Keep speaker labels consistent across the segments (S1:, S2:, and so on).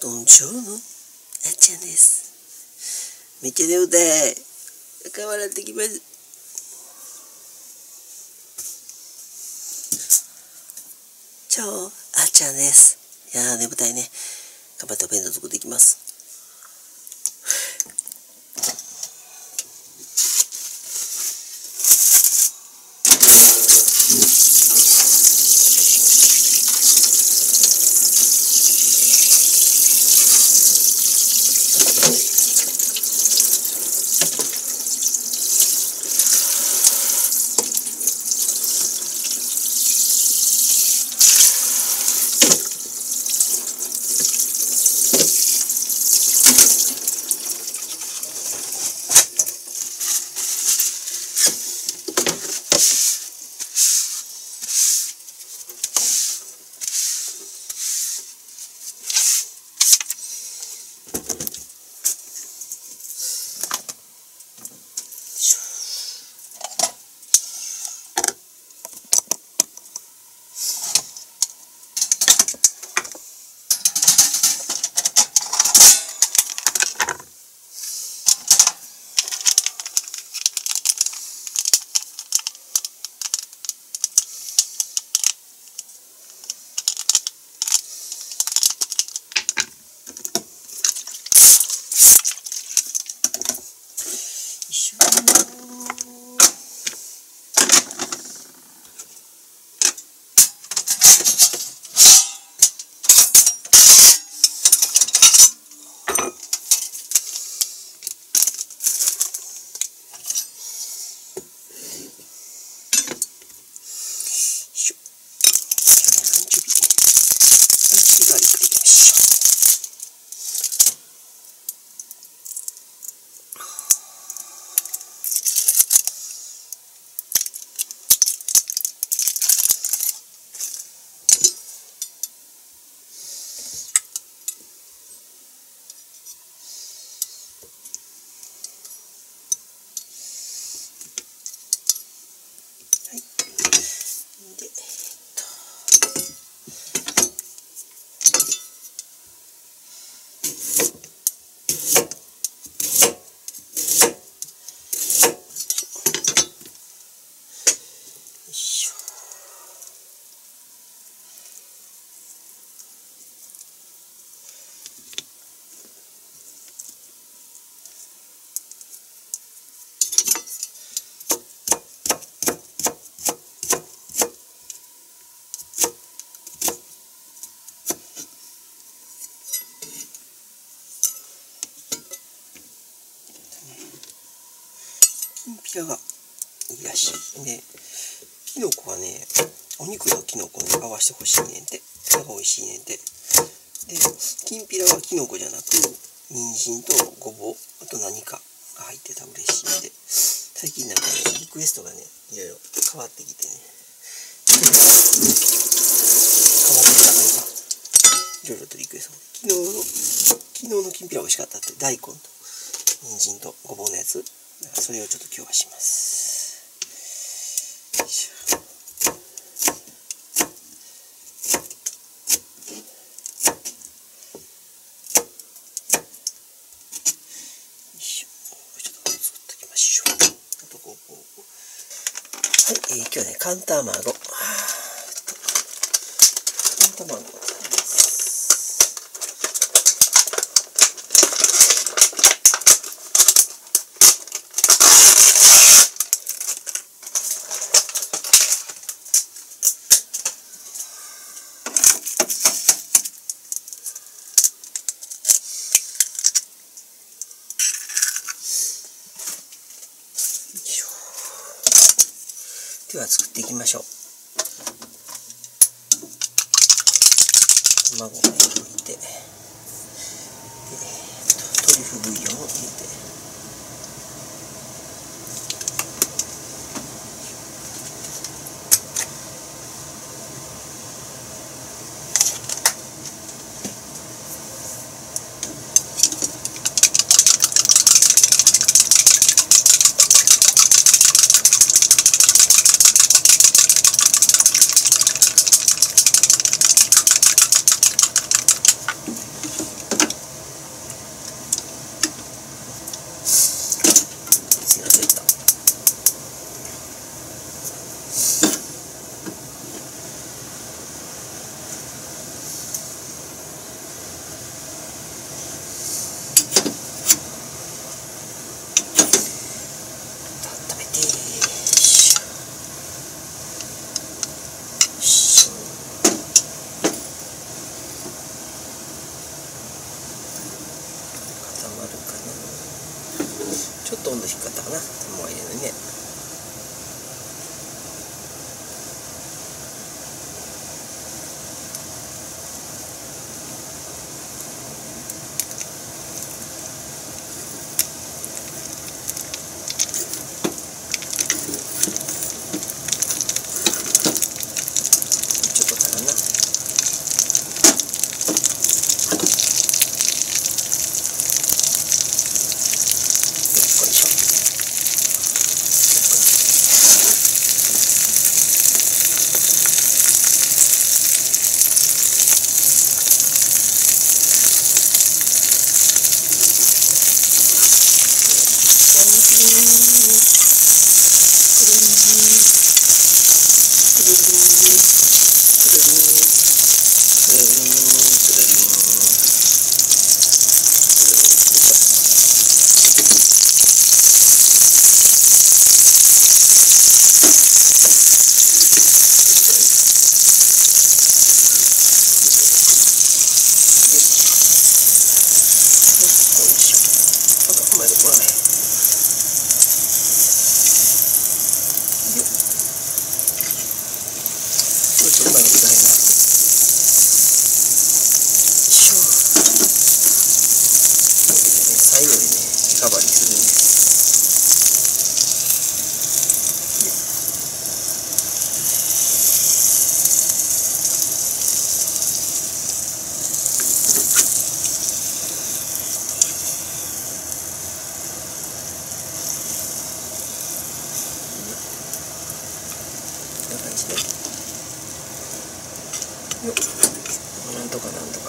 S1: どんちょうの？あっちゃんです。めっちゃ眠たい。赤笑ってきます。ちょう、あっちゃんです。いやー眠たいね。頑張ってお弁当作っていきます。肉ときのこに合わせてほしいねんて。それが美味しいねんて。で、きんぴらはきのこじゃなく、人参とごぼう、あと何かが入ってたら嬉しいんで、最近なんかね、リクエストがね、いろいろ変わってきてね。変わってきたというか、いろいろとリクエスト。昨日の、昨日のきんぴら美味しかったって、大根と人参とごぼうのやつ。それをちょっと今日はします。よいしょよいしょちょっと作っておきましょう。あとこうこうはい、えー、今日はね、寒卵。はーっと寒卵を食べます。よいしょでは作っていきましょう。卵を入れてトリュフブイヨンを入れて。Huh? ねリカバリーするんでこんな感じねよっなんとかなんとか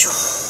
S1: しょ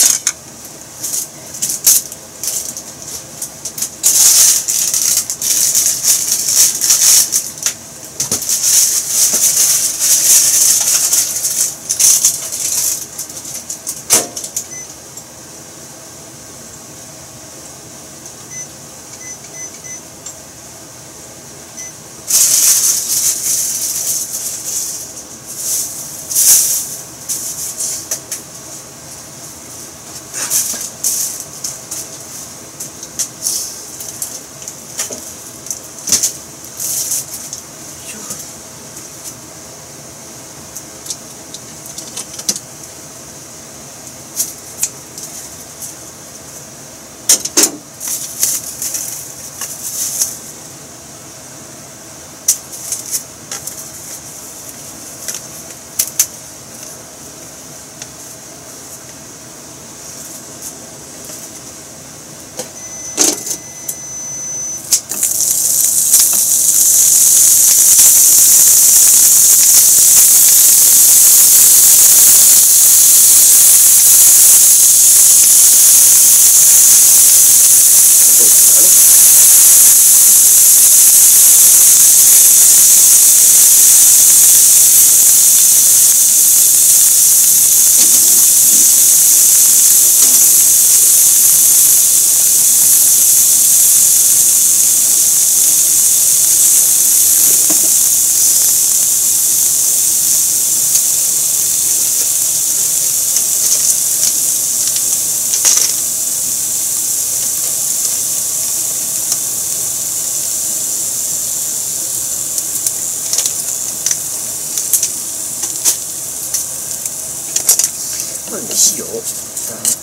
S1: しよう。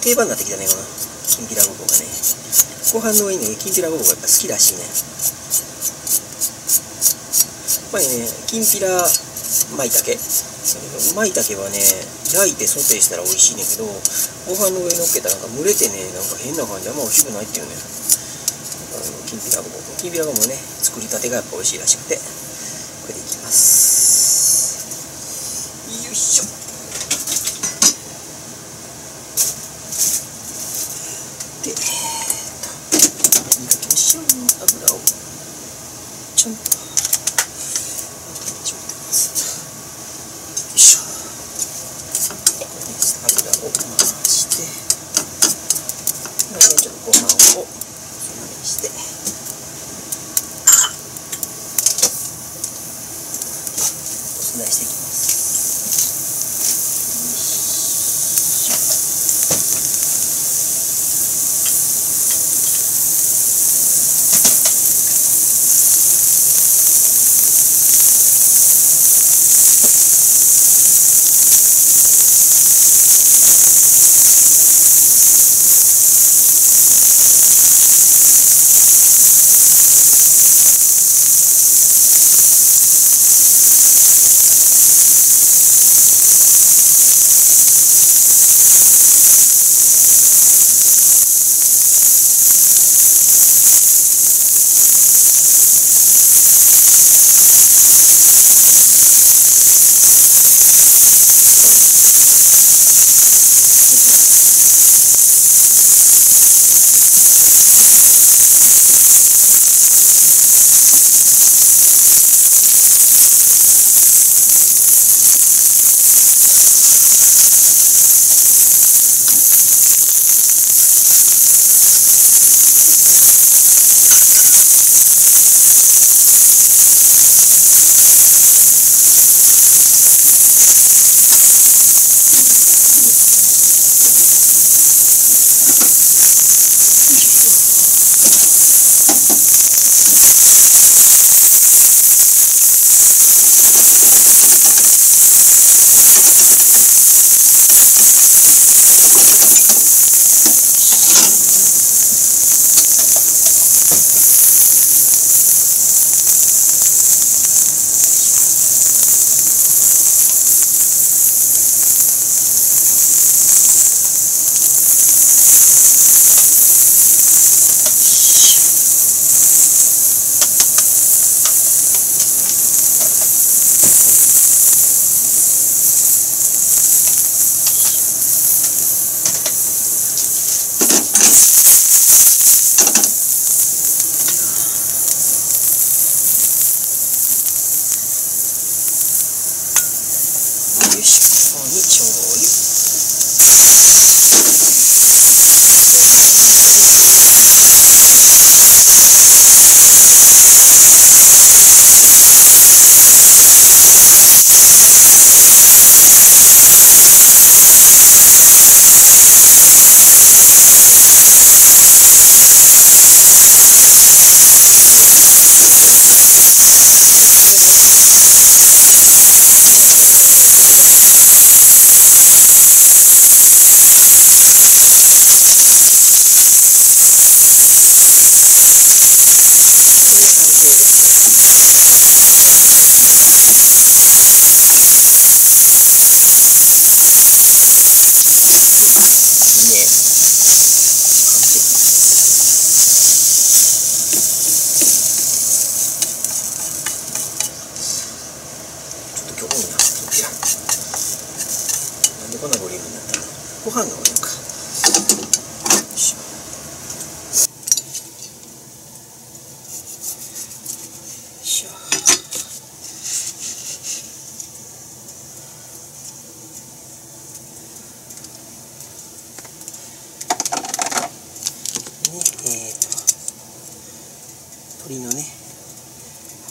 S1: 定番になってきたね、このきんぴらごぼうがね。ご飯の上にね、きんぴらごぼうがやっぱ好きらしいね。やっぱりね、きんぴらまいたけ。まいたけはね、焼いてソテーしたら美味しいねんけど、ご飯の上に乗っけたらなんか蒸れてね、なんか変な感じあんま美味しくないっていうね。きんぴらごぼう。きんぴらごぼうね、作りたてがやっぱ美味しいらしくて、これでいきます。よいしょ。で、えー、と、いいかけましょう。油を、ちょんと。出題していきます。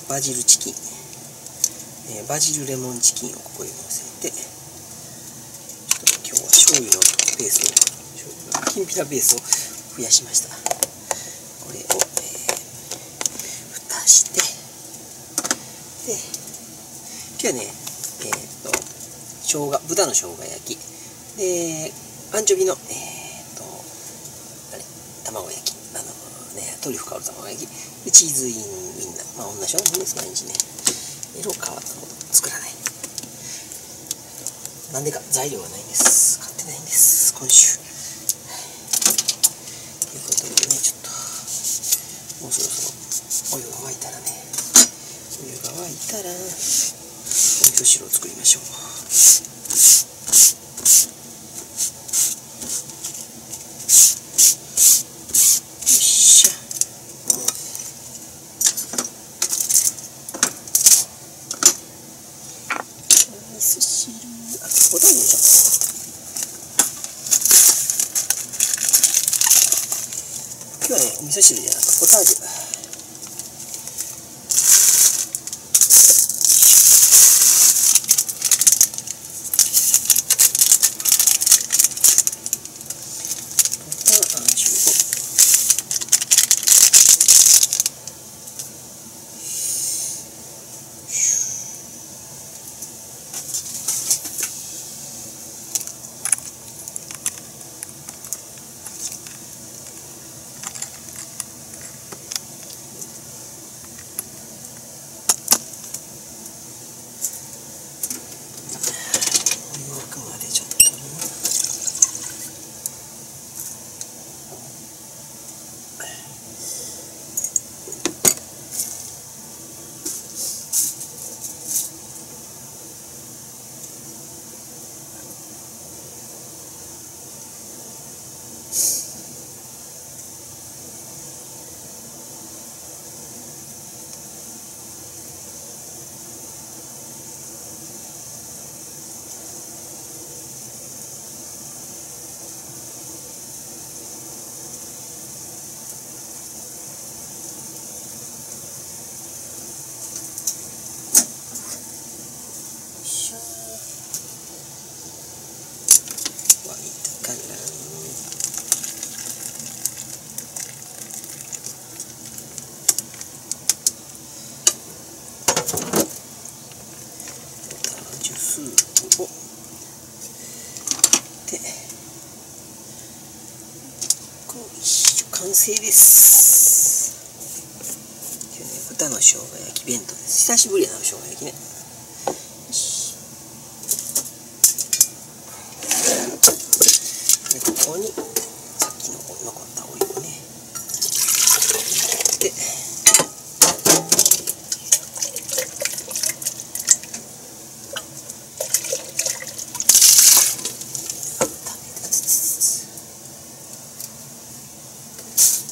S1: バジルチキン、えー、バジルレモンチキンをここに乗せて今日は醤油のベースをきんぴらベースを増やしました。これを、えー、蓋してで今日はねえー、っと生姜豚の生姜焼き。でアンチョビのえー、っとあれ卵焼き。あのねトリュフ香る卵焼き。チーズインウインナーまあ同じようなもんです毎日ね。色変わったこと作らない。なんでか材料がないんです。買ってないんです。今週。ということでねちょっともうそろそろお湯が沸いたらね。お湯が沸いたらお味噌汁を作りましょう。久しぶりやな生姜焼きねでここにさっきの残ったお湯をねで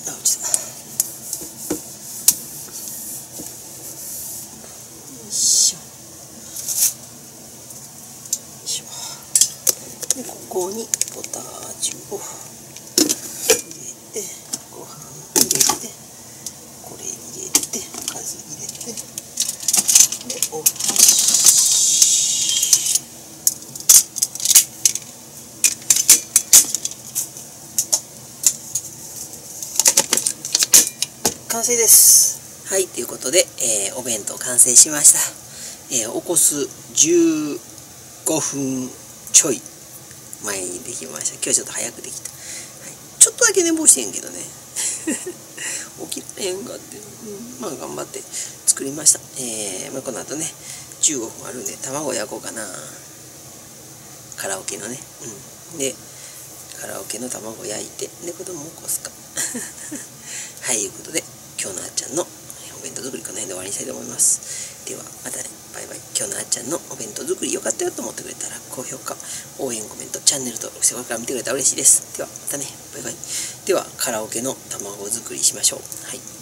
S1: あ落ちたよいしょよいしょでここにポタージュを入れてご飯入れてこれ入れて数入れてでお箸完成ですはいということで、えーお弁当完成しました、えーおこす15分ちょい。前にできました。今日ちょっと早くできた、はい、ちょっとだけ寝坊してんけどね。起きられへんかって、うん。まあ頑張って作りました。えーまあ、この後ね15分あるんで卵焼こうかな。カラオケのね。うん。でカラオケの卵焼いてで子供起こすか。はいいうことで今日のあっちゃんの弁当作りこの辺で終わりにしたいと思います。ではまたね。バイバイ。今日のあっちゃんのお弁当作り良かったよと思ってくれたら高評価応援コメントチャンネル登録してこれから見てくれたら嬉しいです。ではまたね。バイバイ。ではカラオケの卵作りしましょう。はい。